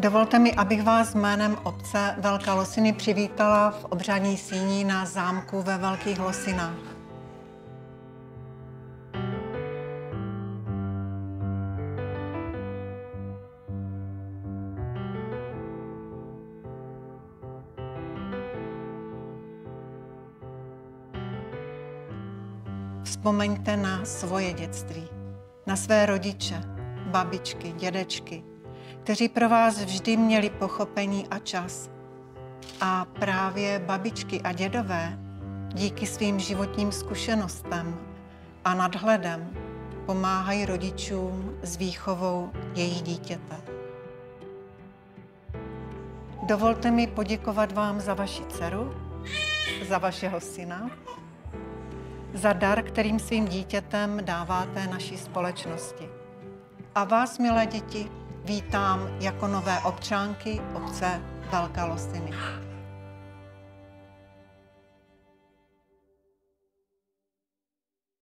Dovolte mi, abych vás jménem obce Velká Losiny přivítala v obřadní síní na zámku ve Velkých Losinách. Vzpomeňte na svoje dětství, na své rodiče, babičky, dědečky, kteří pro vás vždy měli pochopení a čas. A právě babičky a dědové díky svým životním zkušenostem a nadhledem pomáhají rodičům s výchovou jejich dítěte. Dovolte mi poděkovat vám za vaši dceru, za vašeho syna, za dar, kterým svým dítětem dáváte naší společnosti. A vás, milé děti, vítám jako nové občanky obce Velká Losiny.